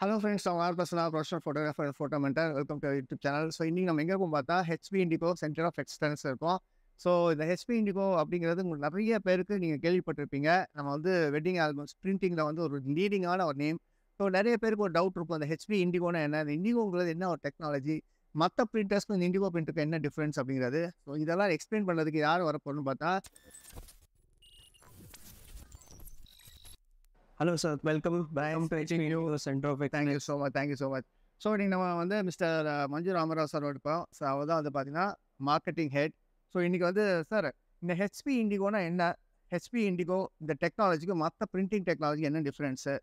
Hello friends நான் R பர்சனா professional photographer photo mentor welcome to YouTube channel so இன்றைக்கி நம்ம எங்கே இருக்கும் பார்த்தா HP Indigo center of excellence இருக்கும். ஸோ இந்த ஹெச்பி இண்டிகோ அப்படிங்கிறது உங்களுக்கு நிறைய பேருக்கு நீங்கள் கேள்விப்பட்டிருப்பீங்க. நம்ம வந்து வெட்டிங் ஆல்பம்ஸ் பிரிண்டிங்கில் வந்து ஒரு லீடிங்கான ஒரு நேம் ஸோ நிறைய பேருக்கு ஒரு டவுட் இருக்கும். அந்த ஹெச்பி இண்டிகோனா என்ன? இந்த இண்டிகோங்கிறது என்ன ஒரு டெக்னாலஜி மற்ற பிரிண்டர்ஸ்க்கும் இந்த இண்டிகோ பிரிண்ட்டுக்கு என்ன டிஃப்ரென்ஸ் அப்படிங்கிறது? ஸோ இதெல்லாம் எக்ஸ்பிளைன் பண்ணுறதுக்கு யார் வரப்போன்னு பார்த்தா hello sir welcome welcome to HP center of thank you so much thank you so much so இன்றைக்கி நம்ம வந்து மிஸ்டர் மஞ்சு ராமராவ் சார் இருப்போம். ஸோ அவர் தான் வந்து பார்த்தீங்கன்னா மார்க்கெட்டிங் ஹெட் ஸோ இன்றைக்கி வந்து சார் இந்த ஹெச்பி இண்டிகோனா என்ன? ஹெச்பி இண்டிகோ இந்த டெக்னாலஜிக்கு மற்ற பிரிண்டிங் டெக்னாலஜி என்ன டிஃப்ரென்ஸு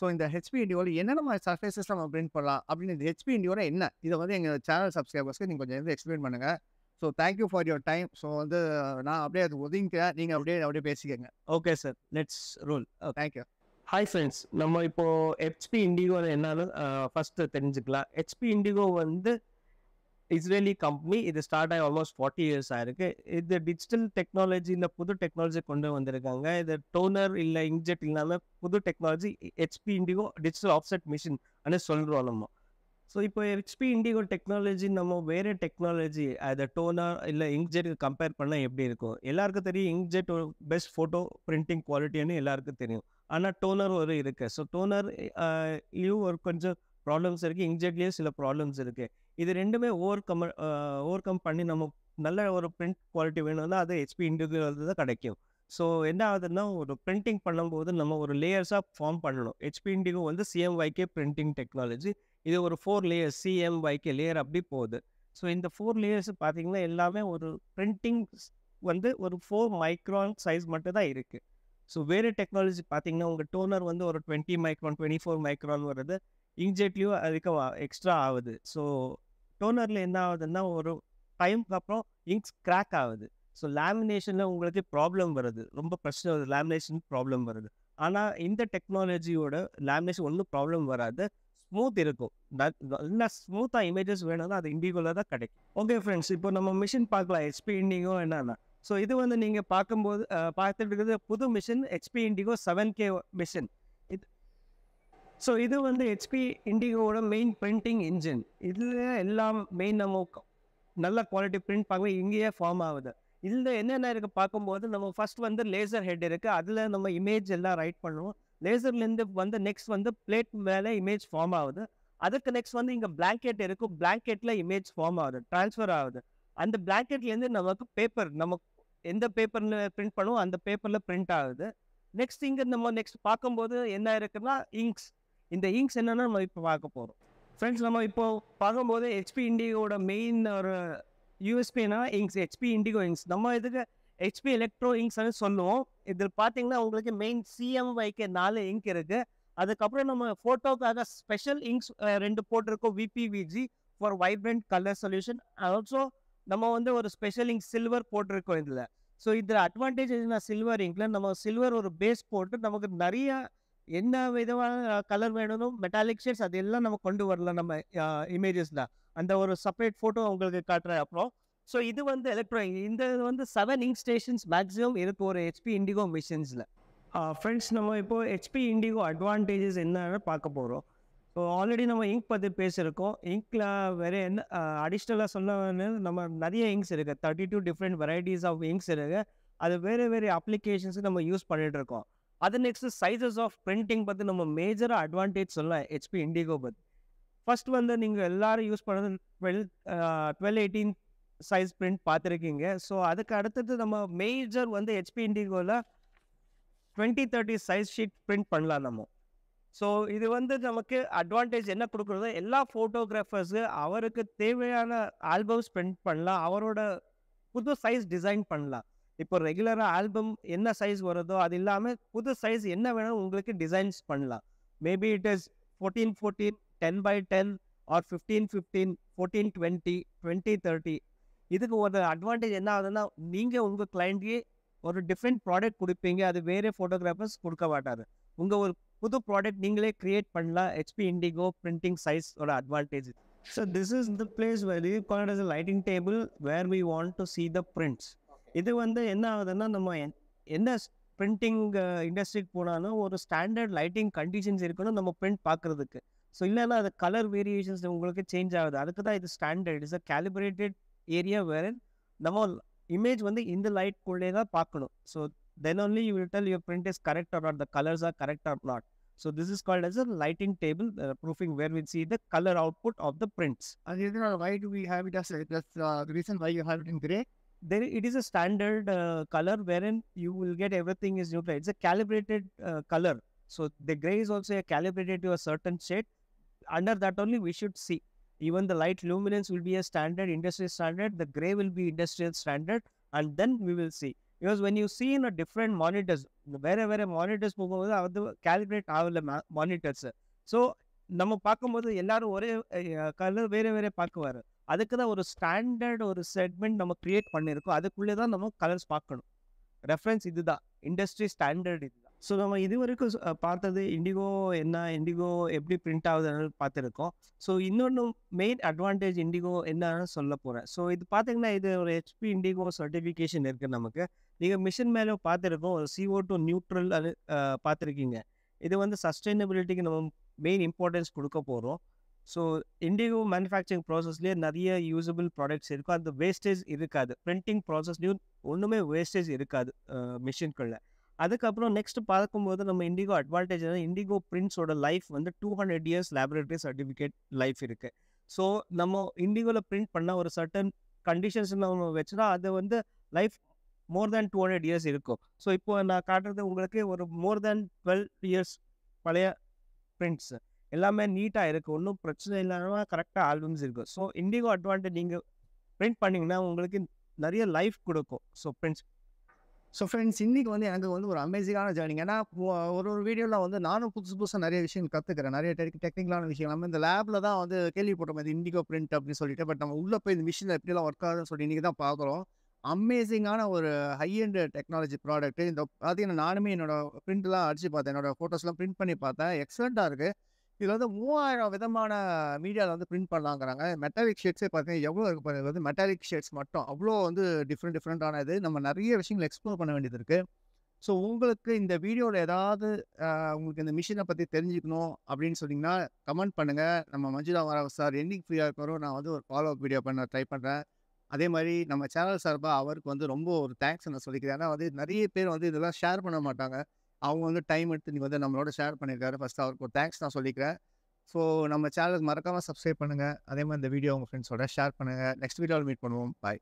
ஸோ இந்த ஹெச்பி இண்டிகோவில் என்னென்ன மாதிரி சர்ஃபேசஸ் நம்ம பிரிண்ட் பண்ணலாம்? அப்படின்னு இந்த ஹெச்பி இண்டிகோனா என்ன? இதை வந்து எங்கள் சேனல் சப்ஸ்கிரைபர்ஸ்க்கு நீங்கள் கொஞ்சம் வந்து எக்ஸ்பிளைன் பண்ணுங்கள் so thank you for your time so வந்து நான் அப்படியே அது ஒதுங்கிக்கிறேன். நீங்கள் அப்படியே அப்படியே பேசிக்கங்க. Okay sir let's roll thank you hi friends நம்ம இப்போ ஹெச்பி இண்டிகோ என்னன்னு ஃபஸ்ட்டு தெரிஞ்சுக்கலாம். ஹெச்பி இண்டிகோ வந்து இஸ்ரேலி கம்பெனி இது ஸ்டார்ட் ஆகி ஆல்மோஸ்ட் ஃபார்ட்டி இயர்ஸ் ஆயிருக்கு. இது டிஜிட்டல் டெக்னாலஜி இந்த புது டெக்னாலஜி கொண்டு வந்திருக்காங்க. இது டோனர் இல்லை இன்ஜெட் இல்லாமல் புது technology HP Indigo digital offset machine அப்படின்னு சொல்கிறோம் நம்ம. ஸோ இப்போ ஹெச்பி இண்டிகோ டெக்னாலஜி நம்ம வேறு டெக்னாலஜி அதை டோனர் இல்லை இங்க்ஜெட்டுக்கு கம்பேர் பண்ணால் எப்படி இருக்கும்? எல்லாருக்கும் தெரியும் இங்க்ஜெட் பெஸ்ட் ஃபோட்டோ பிரிண்டிங் குவாலிட்டின்னு எல்லாருக்கும் தெரியும். ஆனால் டோனர் ஒரு இருக்குது ஸோ டோனர் லியும் ஒரு கொஞ்சம் ப்ராப்ளம்ஸ் இருக்குது இங்க்ஜெட்லேயும் சில ப்ராப்ளம்ஸ் இருக்குது இது ரெண்டுமே ஓவர் கம் ஓவர் கம் பண்ணி நம்ம நல்ல ஒரு பிரிண்ட் குவாலிட்டி வேணும்னா அது ஹெச்பி இண்டிவிஜுவல் தான் கிடைக்கும். ஸோ என்ன ஆகுதுன்னா ஒரு பிரிண்டிங் பண்ணும்போது நம்ம ஒரு லேயர்ஸாக ஃபார்ம் பண்ணணும். ஹெச்பி இண்டிகோ வந்து சிஎம்ஒய்கே பிரிண்டிங் டெக்னாலஜி இது ஒரு ஃபோர் லேயர்ஸ் சிஎம்ஒய்கே லேயர் அப்படி போகுது. ஸோ இந்த ஃபோர் லேயர்ஸ் பார்த்தீங்கன்னா எல்லாமே ஒரு பிரிண்டிங் வந்து ஒரு ஃபோர் மைக்ரான் சைஸ் மட்டும் தான் இருக்குது ஸோ வேறு டெக்னாலஜி பார்த்தீங்கன்னா உங்கள் டோனர் வந்து ஒரு twenty micron twenty four micron வருது இங்க்ஜெட்லேயும் அதுக்கு எக்ஸ்ட்ரா ஆகுது. ஸோ டோனரில் என்ன ஆகுதுன்னா ஒரு டைம்க்கு அப்புறம் இங்க்ஸ் கிராக் ஆகுது. ஸோ லேமினேஷனில் உங்களுக்கு ப்ராப்ளம் வருது. ரொம்ப பிரச்சனை வருது. லேமினேஷன் ப்ராப்ளம் வருது. ஆனால் இந்த டெக்னாலஜியோட லேமினேஷன் ஒன்றும் ப்ராப்ளம் வராது. ஸ்மூத் இருக்கும். நல்லா ஸ்மூத்தாக இமேஜஸ் வேணும்னா அது இண்டிகோவில் தான் கிடைக்கும். ஓகே ஃப்ரெண்ட்ஸ் இப்போ நம்ம மிஷின் பார்க்கலாம். எஸ்பி இண்டிகோ என்னன்னா ஸோ இது வந்து நீங்கள் பார்க்கும்போது பார்த்துட்டு இருக்கிறது புது machine HP Indigo seven K machine இது ஸோ இது வந்து ஹெச்பி இண்டிகோவோட மெயின் பிரிண்டிங் இன்ஜின் இதில் எல்லாம் மெயின் நம்ம நல்ல குவாலிட்டி பிரிண்ட் பார்க்க இங்கேயே ஃபார்ம் ஆகுது. இதில் என்னென்ன இருக்குது பார்க்கும்போது நம்ம ஃபஸ்ட் வந்து லேசர் ஹெட் இருக்குது அதில் நம்ம இமேஜ் எல்லாம் ரைட் பண்ணுவோம். லேசர்லேருந்து வந்து நெக்ஸ்ட் வந்து பிளேட் மேலே இமேஜ் ஃபார்ம் ஆகுது. அதுக்கு நெக்ஸ்ட் வந்து இங்கே பிளாங்கெட் இருக்கும் பிளாங்கெட்டில் இமேஜ் ஃபார்ம் ஆகுது. ட்ரான்ஸ்ஃபர் ஆகுது. அந்த பிளாங்கெட்லேருந்து நமக்கு பேப்பர் நமக்கு எந்த பேப்பரில் பிரிண்ட் பண்ணுவோம் அந்த பேப்பரில் பிரிண்ட் ஆகுது. நெக்ஸ்ட் இங்கே நம்ம நெக்ஸ்ட் பார்க்கும்போது என்ன இருக்குன்னா இங்க்ஸ். இந்த இங்க்ஸ் என்னென்னா நம்ம இப்போ பார்க்க போகிறோம் ஃப்ரெண்ட்ஸ் நம்ம இப்போ பார்க்கும்போது ஹெச்பி இண்டிகோட மெயின் ஒரு யூஎஸ்பினா இங்க்ஸ். HP Indigo inks. நம்ம இதுக்கு ஹெச்பி எலக்ட்ரோ இங்க்ஸ்னு சொல்லுவோம். இதில் பார்த்தீங்கன்னா உங்களுக்கு மெயின் சிஎம்ஒய்க்கு நாலு இங்க் இருக்குது அதுக்கப்புறம் நம்ம ஃபோட்டோக்காக ஸ்பெஷல் இங்க்ஸ் ரெண்டு போட்டிருக்கோம் VBVG for vibrant colour solution also நம்ம வந்து ஒரு ஸ்பெஷல் இங்க் சில்வர் போட்டிருக்கோம் இதில். ஸோ இதில் அட்வான்டேஜ் என்ன? சில்வர் இங்கில் நம்ம சில்வர் ஒரு பேஸ் போட்டு நமக்கு நிறைய என்ன விதமான கலர் வேணும் மெட்டாலிக் ஷேட்ஸ் அது எல்லாம் நம்ம கொண்டு வரலாம் நம்ம இமேஜஸில் அந்த ஒரு செப்பரேட் ஃபோட்டோ உங்களுக்கு காட்டுறேன் அப்புறம். ஸோ இது வந்து எலக்ட்ரோ இந்த வந்து செவன் இங்க் ஸ்டேஷன்ஸ் மேக்ஸிமம் இருக்கு ஒரு ஹெச்பி இண்டிகோ மிஷின்ஸில் ஃப்ரெண்ட்ஸ் நம்ம இப்போது ஹெச்பி இண்டிகோ அட்வான்டேஜஸ் என்னன்னு பார்க்க போகிறோம் ஸோ ஆல்ரெடி நம்ம இங்க் பற்றி பேசியிருக்கோம். இங்க்கில் வேறு என்ன அடிஷ்னலாக சொன்ன நம்ம நிறைய இங்க்ஸ் இருக்குது thirty two different varieties of inks இருக்குது அது வேறு வேறு அப்ளிகேஷன்ஸுக்கு நம்ம யூஸ் பண்ணிகிட்டு இருக்கோம். அது நெக்ஸ்ட் சைஸஸ் ஆஃப் பிரிண்டிங் பற்றி நம்ம மேஜராக அட்வான்டேஜ் சொல்லலாம். ஹெச்பி இண்டிகோ பற்றி ஃபர்ஸ்ட் வந்து நீங்கள் எல்லாரும் யூஸ் பண்ணுறது twelve twelve eighteen size print பார்த்துருக்கீங்க. ஸோ அதுக்கு அடுத்தது நம்ம மேஜர் வந்து HP இண்டிகோவில் twenty thirty size sheet print பண்ணலாம் நம்ம. ஸோ இது வந்து நமக்கு அட்வான்டேஜ் என்ன கொடுக்குறதோ எல்லா ஃபோட்டோகிராஃபர்ஸு அவருக்கு தேவையான ஆல்பம்ஸ் பிரிண்ட் பண்ணலாம். அவரோட புது சைஸ் டிசைன் பண்ணலாம். இப்போ ரெகுலராக ஆல்பம் என்ன சைஸ் வருதோ அது இல்லாமல் புது சைஸ் என்ன வேணாலும் உங்களுக்கு டிசைன்ஸ் பண்ணலாம். Maybe it is fourteen fourteen ten by ten or fifteen fifteen fourteen twenty twenty thirty இதுக்கு ஒரு அட்வான்டேஜ் என்ன ஆகுதுன்னா நீங்கள் உங்கள் கிளைண்ட்கே ஒரு டிஃப்ரெண்ட் ப்ராடக்ட் கொடுப்பீங்க. அது வேறு ஃபோட்டோகிராஃபர்ஸ் கொடுக்க மாட்டார். உங்கள் ஒரு புது ப்ராடக்ட் நீங்களே க்ரியேட் பண்ணலாம். HP Indigo printing சைஸோட advantage so this is the place where you call us lighting table where we want to see the prints இது வந்து என்ன ஆகுதுன்னா நம்ம என்ன பிரிண்டிங் இண்டஸ்ட்ரிக்கு போனாலும் ஒரு ஸ்டாண்டர்ட் லைட்டிங் கண்டிஷன்ஸ் இருக்கணும் நம்ம பிரிண்ட் பார்க்குறதுக்கு. ஸோ இல்லைன்னா அது கலர் வேரியேஷன்ஸ் உங்களுக்கு சேஞ்ச் ஆகுது. அதுக்கு தான் இது standard is a calibrated area where நம்ம இமேஜ் வந்து இந்த லைட்குள்ளே தான் பார்க்கணும். So then only you will tell your print is correct or not, the colors are correct or not. So this is called as a lighting table, uh, proofing where we see the color output of the prints. Uh, why do we have it as, uh, the reason why you have it in gray? There, it is a standard uh, color wherein you will get everything is neutral. It's a calibrated uh, color. So the gray is also calibrated to a certain shade. Under that only we should see. Even the light luminance will be a standard, industry standard. The gray will be industrial standard and then we will see. Because when you seen a different monitors வேற வேற monitors போகும்போது அது calculate ஆகல monitors so நம்ம பார்க்கும்போது எல்லாரும் ஒரே colour வேற வேற பார்க்குவாரு. அதுக்கு தான் ஒரு ஸ்டாண்டர்ட் ஒரு செக்மெண்ட் நம்ம கிரியேட் பண்ணியிருக்கோம். அதுக்குள்ளே தான் நம்ம கலர்ஸ் பார்க்கணும். ரெஃபரன்ஸ் இதுதான். இண்டஸ்ட்ரி ஸ்டாண்டர்ட் இது. ஸோ நம்ம இது வரைக்கும் பார்த்தது இண்டிகோ என்ன? இண்டிகோ எப்படி பிரிண்ட் ஆகுதுன்னு பார்த்துருக்கோம். ஸோ இன்னொன்று மெயின் அட்வான்டேஜ் இண்டிகோ என்னன்னு சொல்ல போகிறேன் ஸோ இது பார்த்தீங்கன்னா இது ஒரு ஹெச்பி இண்டிகோ சர்டிஃபிகேஷன் இருக்குது நமக்கு. நீங்கள் மிஷின் மேலே பார்த்துருக்கோம். ஒரு சிஓ டூ நியூட்ரல் அது பார்த்துருக்கீங்க. இது வந்து சஸ்டைனபிலிட்டிக்கு நம்ம மெயின் இம்பார்ட்டன்ஸ் கொடுக்க போகிறோம் ஸோ இண்டிகோ மேனுஃபேக்சரிங் ப்ராசஸ்லேயே நிறைய யூசபிள் ப்ராடக்ட்ஸ் இருக்கும். அந்த வேஸ்டேஜ் இருக்காது. பிரிண்டிங் ப்ராசஸ்லேயும் ஒன்றுமே வேஸ்டேஜ் இருக்காது மிஷின்குள்ளே அதுக்கப்புறம் நெக்ஸ்ட் பார்க்கும்போது நம்ம இண்டிகோ அட்வான்டேஜ் இண்டிகோ பிரிண்ட்ஸோட லைஃப் வந்து two hundred years laboratory certificate life இருக்குது ஸோ நம்ம இண்டிகோவில் பிரிண்ட் பண்ண ஒரு சர்டன் கண்டிஷன்ஸ் நம்ம வச்சுனா அது வந்து life more than two hundred years இருக்கும். ஸோ இப்போ நான் காட்டுறது உங்களுக்கு ஒரு மோர் தேன் டுவெல் இயர்ஸ் பழைய பிரிண்ட்ஸ் எல்லாமே நீட்டாக இருக்குது ஒன்றும் பிரச்சனை இல்லாமல் கரெக்டாக ஆல்பம்ஸ் இருக்குது ஸோ இண்டிகோ அட்வான்டேஜ் நீங்கள் பிரிண்ட் பண்ணிங்கன்னா உங்களுக்கு நிறைய லைஃப் கொடுக்கும். ஸோ பிரிண்ட்ஸ் ஸோ ஃப்ரெண்ட்ஸ் இன்றைக்கி வந்து எனக்கு வந்து ஒரு அமேசிங்கான ஜேர்னிங் ஏன்னா ஒரு ஒரு வீடியோவில் வந்து நானும் புதுசு புதுசாக நிறைய விஷயங்கள் கற்றுக்கிறேன் நிறைய டெக் டெக்னிக்கலான விஷயம் நம்ம இந்த லேபில் தான் வந்து கேள்விப்பட்டோம் இது இண்டிகோ பிரிண்ட் அப்படின்னு சொல்லிட்டு. பட் நம்ம உள்ளே போய் இந்த மிஷினில் எப்படிலாம் ஒர்க் ஆகுதுன்னு சொல்லி இன்றைக்கி தான் பார்க்குறோம். அமேசிங்கான ஒரு ஹை அண்ட் டெக்னாலஜி ப்ராடக்ட் இந்த பார்த்தீங்கன்னா நானுமே என்னோடய பிரிண்ட்லாம் அடிச்சு பார்த்தேன். என்னோடய ஃபோட்டோஸ்லாம் பிரிண்ட் பண்ணி பார்த்தேன். எக்ஸலண்ட்டாக இருக்குது இதில் வந்து மூவாயிரம் விதமான மீடியாவில் வந்து பிரிண்ட் பண்ணலாங்கிறாங்க. மெட்டாலிக் ஷேட்ஸே பார்த்தீங்கன்னா எவ்வளோ இருக்குது இது வந்து மெட்டாலிக் ஷேட்ஸ் மட்டும். அவ்வளோ வந்து டிஃப்ரெண்ட் டிஃப்ரெண்ட்டான இது. நம்ம நிறைய விஷயங்கள் எக்ஸ்ப்ளோர் பண்ண வேண்டியது இருக்குது ஸோ உங்களுக்கு இந்த வீடியோவில் ஏதாவது உங்களுக்கு இந்த மிஷினை பற்றி தெரிஞ்சுக்கணும் அப்படின்னு சொன்னீங்கன்னா கமெண்ட் பண்ணுங்கள் நம்ம மஞ்சுளா வர சார் என்னைக்கு ஃப்ரீயாக இருக்கிறோம் நான் வந்து ஒரு ஃபாலோ அப் வீடியோ பண்ண ட்ரை பண்ணுறேன் அதே மாதிரி நம்ம சேனல் சார்பாக அவருக்கு வந்து ரொம்ப ஒரு தேங்க்ஸ் நான் சொல்லிக்கிறேன். ஏன்னா வந்து நிறைய பேர் வந்து இதெல்லாம் ஷேர் பண்ண மாட்டாங்க. அவங்க வந்து டைம் எடுத்து நீங்கள் வந்து நம்மளோட ஷேர் பண்ணியிருக்காரு. ஃபஸ்ட்டு அவருக்கு ஒரு தேங்க்ஸ் நான் சொல்லிக்கிறேன். ஸோ நம்ம சேனலுக்கு மறக்காமல் சப்ஸ்கிரைப் பண்ணுங்கள் அதே மாதிரி இந்த வீடியோ உங்கள் ஃப்ரெண்ட்ஸோட ஷேர் பண்ணுங்கள் நெக்ஸ்ட் வீடியோவில் மீட் பண்ணுவோம். பாய்